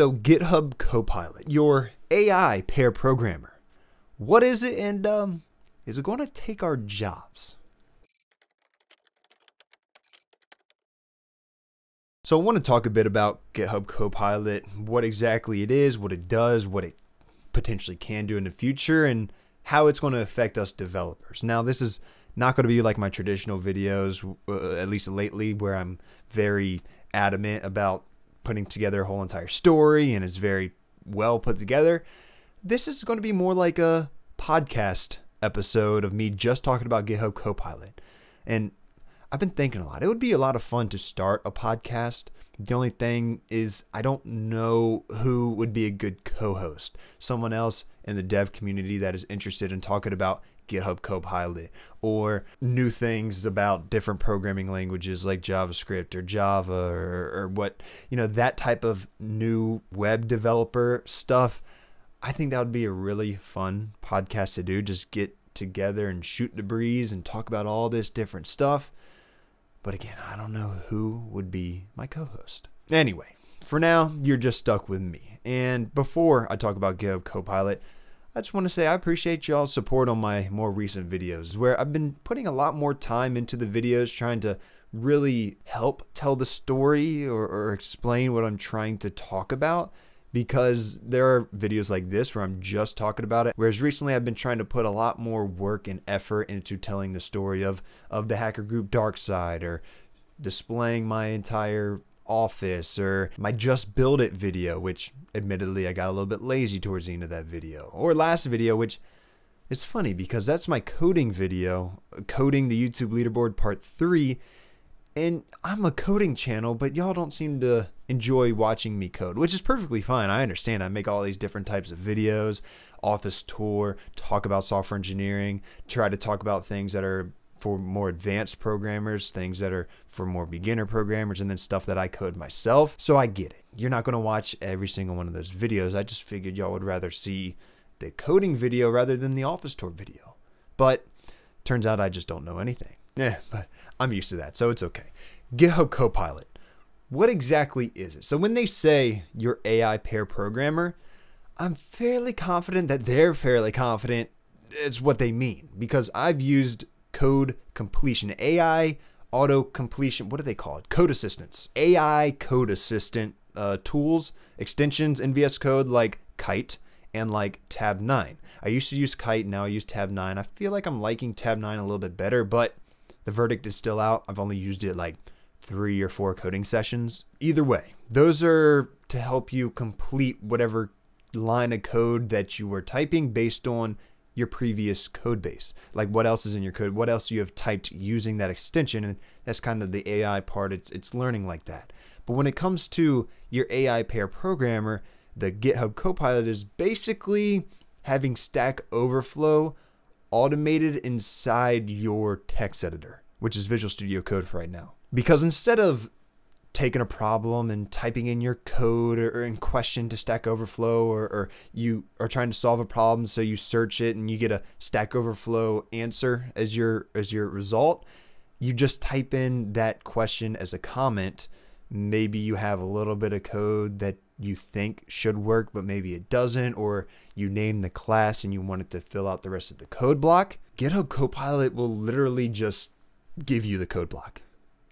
So, GitHub Copilot, your AI pair programmer. What is it and um, is it going to take our jobs? So, I want to talk a bit about GitHub Copilot, what exactly it is, what it does, what it potentially can do in the future, and how it's going to affect us developers. Now, this is not going to be like my traditional videos, uh, at least lately, where I'm very adamant about putting together a whole entire story and it's very well put together. This is going to be more like a podcast episode of me just talking about GitHub Copilot. And I've been thinking a lot. It would be a lot of fun to start a podcast. The only thing is, I don't know who would be a good co host. Someone else in the dev community that is interested in talking about GitHub Copilot or new things about different programming languages like JavaScript or Java or, or what, you know, that type of new web developer stuff. I think that would be a really fun podcast to do. Just get together and shoot the breeze and talk about all this different stuff. But again, I don't know who would be my co host. Anyway, for now, you're just stuck with me. And before I talk about GitHub Copilot, I just want to say I appreciate y'all's support on my more recent videos, where I've been putting a lot more time into the videos trying to really help tell the story or, or explain what I'm trying to talk about because there are videos like this where I'm just talking about it. Whereas recently I've been trying to put a lot more work and effort into telling the story of of the hacker group DarkSide or displaying my entire office or my just build it video, which admittedly I got a little bit lazy towards the end of that video. Or last video, which it's funny because that's my coding video, coding the YouTube leaderboard part three. And I'm a coding channel, but y'all don't seem to enjoy watching me code, which is perfectly fine. I understand. I make all these different types of videos, office tour, talk about software engineering, try to talk about things that are for more advanced programmers, things that are for more beginner programmers, and then stuff that I code myself. So I get it. You're not going to watch every single one of those videos. I just figured y'all would rather see the coding video rather than the office tour video. But turns out I just don't know anything. Yeah, but I'm used to that, so it's okay. GitHub Copilot. What exactly is it? So when they say you're AI pair programmer, I'm fairly confident that they're fairly confident it's what they mean because I've used code completion, AI auto completion. What do they call it? Code assistance, AI code assistant uh, tools, extensions in VS Code like Kite and like Tabnine. I used to use Kite, now I use Tabnine. I feel like I'm liking Tabnine a little bit better, but the verdict is still out. I've only used it like three or four coding sessions. Either way, those are to help you complete whatever line of code that you were typing based on your previous code base. Like what else is in your code? What else you have typed using that extension? And that's kind of the AI part. It's it's learning like that. But when it comes to your AI pair programmer, the GitHub Copilot is basically having Stack Overflow automated inside your text editor, which is Visual Studio Code for right now. Because instead of taking a problem and typing in your code or, in question to Stack Overflow, or, or, you are trying to solve a problem, so you search it and you get a Stack Overflow answer as your as your result. You just type in that question as a comment. Maybe you have a little bit of code that you think should work, but maybe it doesn't, or you name the class and you want it to fill out the rest of the code block. GitHub Copilot will literally just give you the code block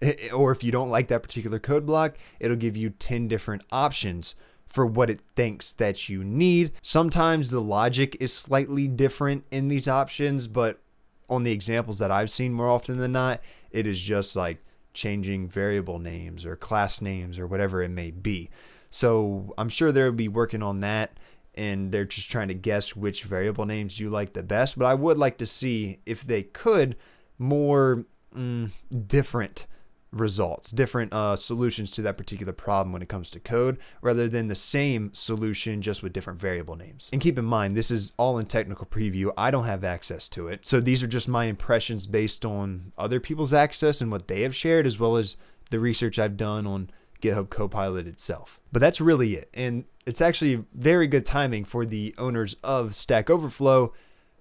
or if you don't like that particular code block, it'll give you 10 different options for what it thinks that you need. Sometimes the logic is slightly different in these options, but on the examples that I've seen more often than not, it is just like changing variable names or class names or whatever it may be. So I'm sure they'll be working on that and they're just trying to guess which variable names you like the best. But I would like to see if they could more mm, different results, different uh, solutions to that particular problem when it comes to code, rather than the same solution just with different variable names. And keep in mind, this is all in technical preview. I don't have access to it. So these are just my impressions based on other people's access and what they have shared, as well as the research I've done on GitHub Copilot itself. But that's really it. And it's actually very good timing for the owners of Stack Overflow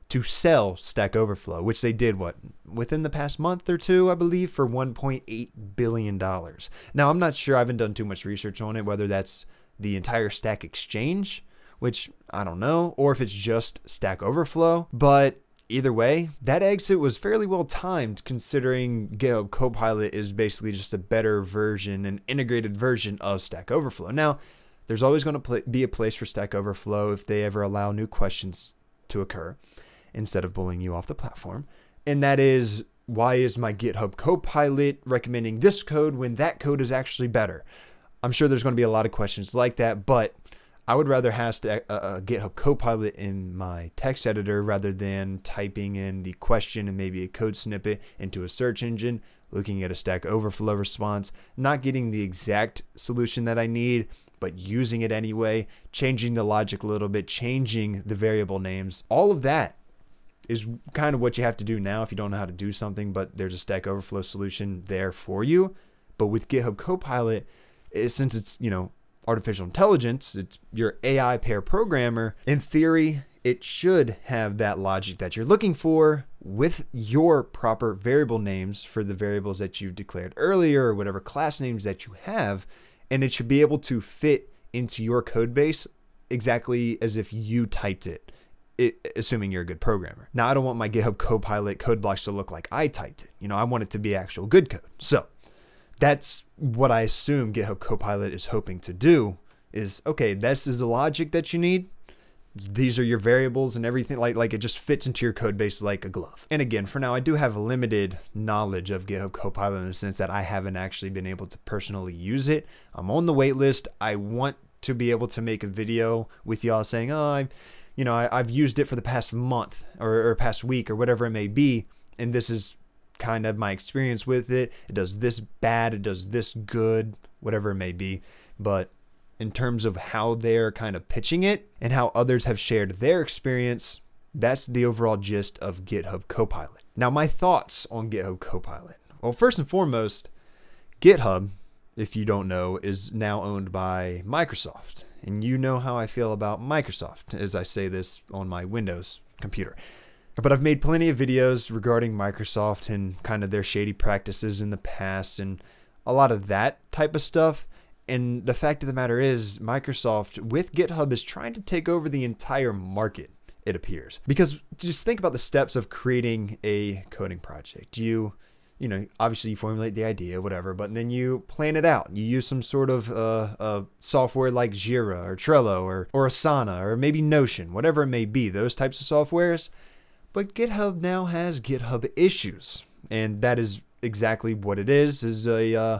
to sell Stack Overflow, which they did what within the past month or two, I believe, for 1.8 billion dollars. Now, I'm not sure. I haven't done too much research on it, whether that's the entire Stack Exchange, which I don't know, or if it's just Stack Overflow. But either way, that exit was fairly well timed considering GitHub Copilot is basically just a better version, an integrated version of Stack Overflow. Now, there's always going to be a place for Stack Overflow if they ever allow new questions to occur instead of bullying you off the platform. And that is why is my GitHub Copilot recommending this code when that code is actually better? I'm sure there's going to be a lot of questions like that, but I would rather have a, a uh, uh, GitHub Copilot in my text editor rather than typing in the question and maybe a code snippet into a search engine, looking at a Stack Overflow response, not getting the exact solution that I need, but using it anyway, changing the logic a little bit, changing the variable names. All of that is kind of what you have to do now if you don't know how to do something, but there's a Stack Overflow solution there for you. But with GitHub Copilot, it, since it's, you know, artificial intelligence, it's your AI pair programmer, in theory, it should have that logic that you're looking for with your proper variable names for the variables that you've declared earlier or whatever class names that you have and it should be able to fit into your code base exactly as if you typed it, it, assuming you're a good programmer. Now, I don't want my GitHub Copilot code blocks to look like I typed it. You know, I want it to be actual good code. So that's what I assume GitHub Copilot is hoping to do is, okay, this is the logic that you need these are your variables and everything like like it just fits into your code base like a glove. And again, for now I do have limited knowledge of GitHub Copilot in the sense that I haven't actually been able to personally use it. I'm on the wait list. I want to be able to make a video with y'all saying, "Oh, I you know, I, have used it for the past month or, or past week or whatever it may be, and this is kind of my experience with it. It does this bad, it does this good, whatever it may be." But in terms of how they're kind of pitching it and how others have shared their experience. That's the overall gist of GitHub Copilot. Now, my thoughts on GitHub Copilot. Well, first and foremost, GitHub, if you don't know, is now owned by Microsoft. And you know how I feel about Microsoft as I say this on my Windows computer. But I've made plenty of videos regarding Microsoft and kind of their shady practices in the past and a lot of that type of stuff. And the fact of the matter is, Microsoft with GitHub is trying to take over the entire market, it appears. Because just think about the steps of creating a coding project. You, you know, obviously you formulate the idea, whatever, but then you plan it out. You use some sort of uh, uh, software like Jira or Trello or, or Asana or maybe Notion, whatever it may be, those types of softwares. But GitHub now has GitHub issues. And that is exactly what it is, is a uh,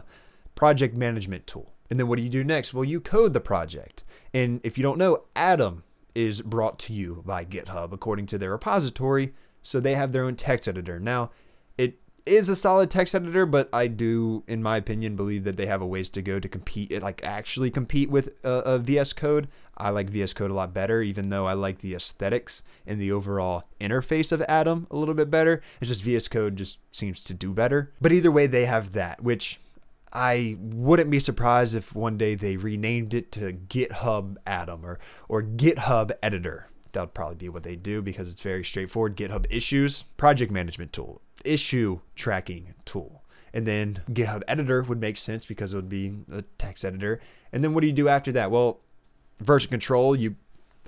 project management tool. And then what do you do next? Well, you code the project. And if you don't know, Atom is brought to you by GitHub according to their repository. So they have their own text editor. Now, it is a solid text editor, but I do, in my opinion, believe that they have a ways to go to compete, like actually compete with a VS Code. I like VS Code a lot better, even though I like the aesthetics and the overall interface of Atom a little bit better. It's just VS Code just seems to do better. But either way, they have that, which I wouldn't be surprised if one day they renamed it to GitHub Atom or or GitHub Editor. That would probably be what they do because it's very straightforward. GitHub Issues, project management tool, issue tracking tool. And then GitHub Editor would make sense because it would be a text editor. And then what do you do after that? Well, version control, you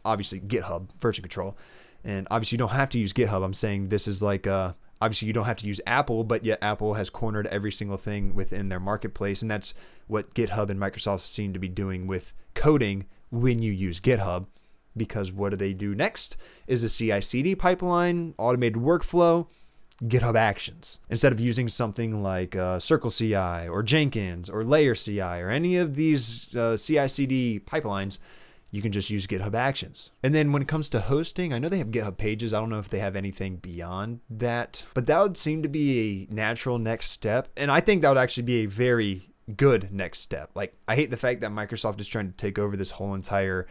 obviously GitHub version control. And obviously you don't have to use GitHub. I'm saying this is like a obviously you don't have to use Apple, but yet Apple has cornered every single thing within their marketplace. And that's what GitHub and Microsoft seem to be doing with coding when you use GitHub. Because what do they do next? Is a CI CD pipeline, automated workflow, GitHub Actions. Instead of using something like uh, Circle CI or Jenkins or Layer CI or any of these uh, CI CD pipelines, you can just use GitHub Actions. And then when it comes to hosting, I know they have GitHub Pages. I don't know if they have anything beyond that, but that would seem to be a natural next step. And I think that would actually be a very good next step. Like, I hate the fact that Microsoft is trying to take over this whole entire,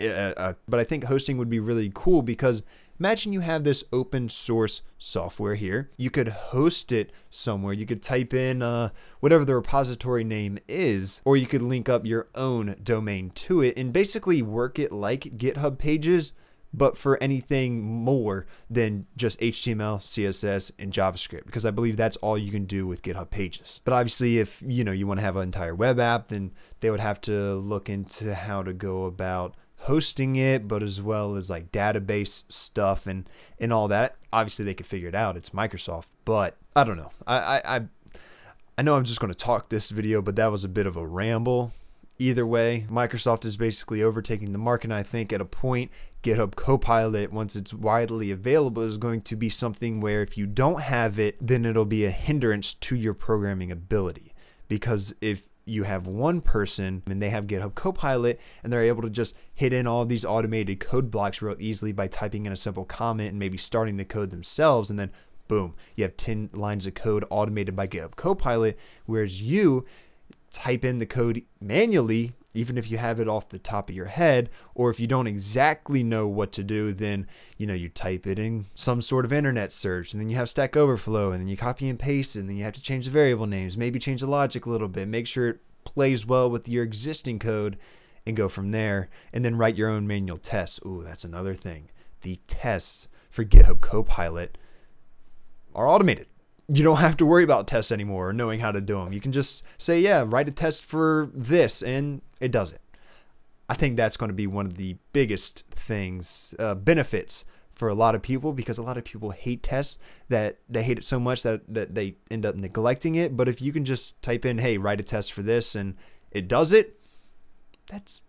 uh, uh, but I think hosting would be really cool because Imagine you have this open source software here. You could host it somewhere. You could type in uh, whatever the repository name is, or you could link up your own domain to it and basically work it like GitHub pages, but for anything more than just HTML, CSS, and JavaScript, because I believe that's all you can do with GitHub Pages. But obviously, if you know you want to have an entire web app, then they would have to look into how to go about hosting it, but as well as like database stuff and and all that. Obviously, they could figure it out. It's Microsoft, but I don't know. I I I, know I'm just going to talk this video, but that was a bit of a ramble. Either way, Microsoft is basically overtaking the market. And I think at a point, GitHub Copilot, once it's widely available, is going to be something where if you don't have it, then it'll be a hindrance to your programming ability. Because if you have one person and they have GitHub Copilot and they're able to just hit in all these automated code blocks real easily by typing in a simple comment and maybe starting the code themselves. And then boom, you have 10 lines of code automated by GitHub Copilot whereas you type in the code manually even if you have it off the top of your head or if you don't exactly know what to do then you know you type it in some sort of internet search and then you have stack overflow and then you copy and paste and then you have to change the variable names maybe change the logic a little bit make sure it plays well with your existing code and go from there and then write your own manual tests. Ooh that's another thing. The tests for github copilot are automated you don't have to worry about tests anymore or knowing how to do them. You can just say, yeah, write a test for this, and it does it. I think that's going to be one of the biggest things, uh, benefits for a lot of people because a lot of people hate tests that they hate it so much that, that they end up neglecting it. But if you can just type in, hey, write a test for this, and it does it, that's,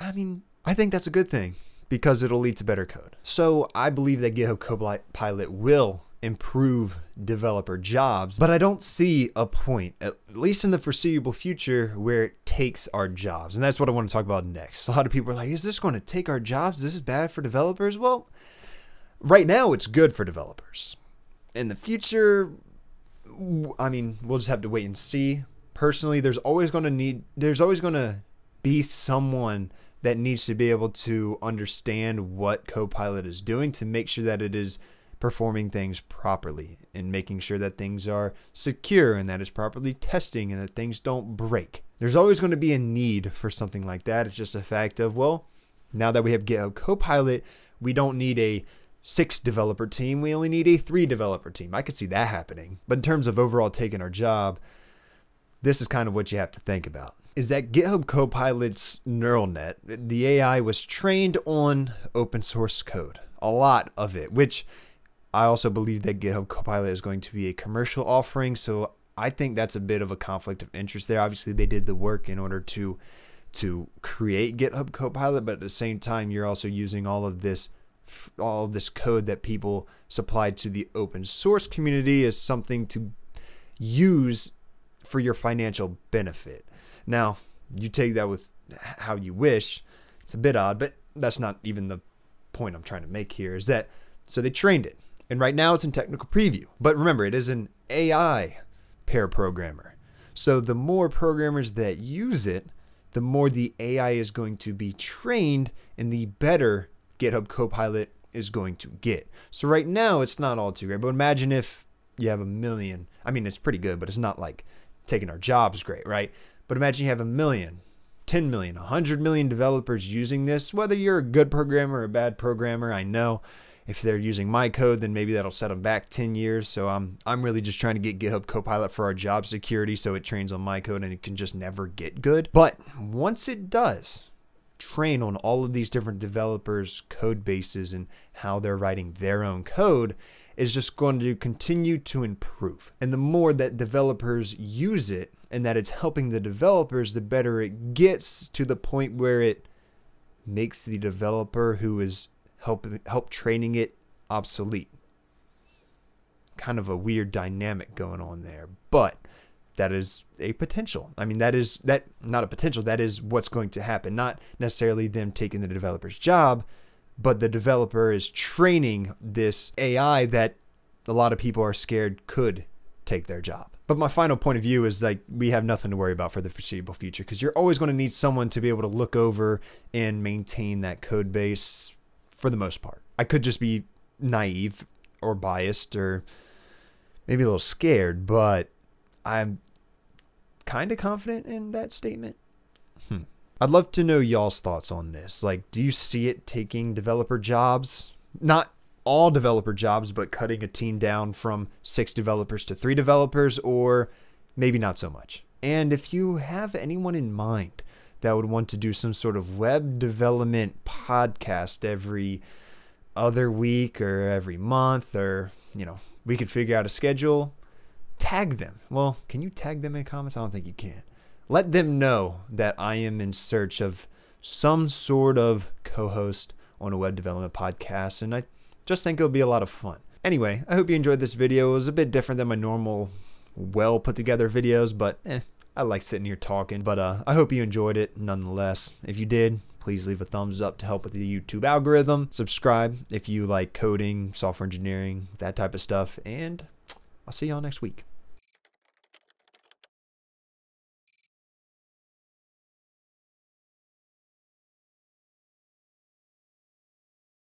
I mean, I think that's a good thing because it'll lead to better code. So I believe that GitHub Copilot will improve developer jobs, but I don't see a point, at least in the foreseeable future, where it takes our jobs. And that's what I want to talk about next. A lot of people are like, is this going to take our jobs? This is bad for developers? Well, right now it's good for developers. In the future, I mean, we'll just have to wait and see. Personally, there's always going to need, there's always going to be someone that needs to be able to understand what Copilot is doing to make sure that it is performing things properly and making sure that things are secure and that it's properly testing and that things don't break. There's always going to be a need for something like that. It's just a fact of, well, now that we have GitHub Copilot, we don't need a six developer team. We only need a three developer team. I could see that happening. But in terms of overall taking our job, this is kind of what you have to think about. Is that GitHub Copilot's neural net, the AI was trained on open source code, a lot of it, which I also believe that GitHub Copilot is going to be a commercial offering, so I think that's a bit of a conflict of interest there. Obviously, they did the work in order to to create GitHub Copilot, but at the same time, you're also using all of this all of this code that people supplied to the open source community as something to use for your financial benefit. Now, you take that with how you wish. It's a bit odd, but that's not even the point I'm trying to make here. Is that so they trained it and right now it's in technical preview. But remember, it is an AI pair programmer. So the more programmers that use it, the more the AI is going to be trained and the better GitHub Copilot is going to get. So right now it's not all too great, but imagine if you have a million. I mean, it's pretty good, but it's not like taking our jobs great, right? But imagine you have a million, 10 million, 100 million developers using this, whether you're a good programmer or a bad programmer, I know if they're using my code, then maybe that'll set them back 10 years. So I'm I'm really just trying to get GitHub Copilot for our job security so it trains on my code and it can just never get good. But once it does train on all of these different developers' code bases and how they're writing their own code, is just going to continue to improve. And the more that developers use it and that it's helping the developers, the better it gets to the point where it makes the developer who is help help training it obsolete. Kind of a weird dynamic going on there, but that is a potential. I mean, that is that not a potential. That is what's going to happen. Not necessarily them taking the developer's job, but the developer is training this AI that a lot of people are scared could take their job. But my final point of view is like we have nothing to worry about for the foreseeable future because you're always going to need someone to be able to look over and maintain that code base for the most part. I could just be naive or biased or maybe a little scared, but I'm kind of confident in that statement. Hmm. I'd love to know y'all's thoughts on this. Like, do you see it taking developer jobs? Not all developer jobs, but cutting a team down from six developers to three developers, or maybe not so much. And if you have anyone in mind that would want to do some sort of web development podcast every other week or every month, or, you know, we could figure out a schedule, tag them. Well, can you tag them in comments? I don't think you can. Let them know that I am in search of some sort of co host on a web development podcast, and I just think it'll be a lot of fun. Anyway, I hope you enjoyed this video. It was a bit different than my normal, well put together videos, but eh, I like sitting here talking. But uh, I hope you enjoyed it nonetheless. If you did, please leave a thumbs up to help with the YouTube algorithm. Subscribe if you like coding, software engineering, that type of stuff. And I'll see y'all next week.